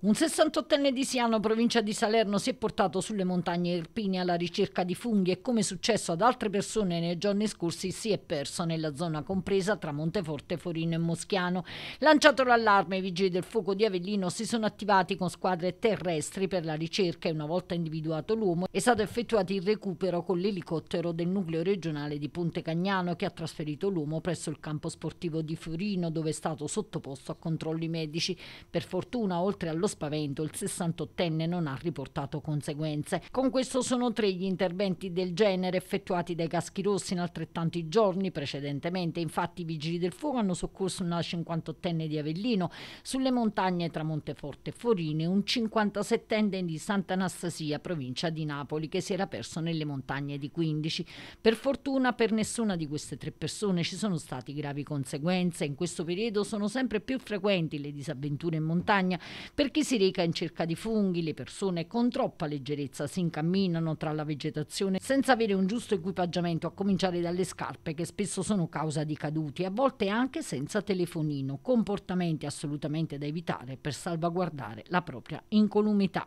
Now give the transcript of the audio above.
Un 68enne di Siano, provincia di Salerno, si è portato sulle montagne Irpini alla ricerca di funghi e come è successo ad altre persone nei giorni scorsi si è perso nella zona compresa tra Monteforte, Forino e Moschiano. Lanciato l'allarme, i vigili del fuoco di Avellino si sono attivati con squadre terrestri per la ricerca e una volta individuato l'uomo è stato effettuato il recupero con l'elicottero del nucleo regionale di Ponte Cagnano che ha trasferito l'uomo presso il campo sportivo di Forino dove è stato sottoposto a controlli medici. Per fortuna, oltre allo spavento, il 68enne non ha riportato conseguenze. Con questo sono tre gli interventi del genere effettuati dai caschi rossi in altrettanti giorni precedentemente. Infatti i vigili del fuoco hanno soccorso una 58enne di Avellino sulle montagne tra Monteforte e Forini e un 57enne di Sant'Anastasia, provincia di Napoli, che si era perso nelle montagne di 15. Per fortuna per nessuna di queste tre persone ci sono stati gravi conseguenze. In questo periodo sono sempre più frequenti le disavventure in montagna perché chi si reca in cerca di funghi, le persone con troppa leggerezza si incamminano tra la vegetazione senza avere un giusto equipaggiamento, a cominciare dalle scarpe che spesso sono causa di caduti, a volte anche senza telefonino, comportamenti assolutamente da evitare per salvaguardare la propria incolumità.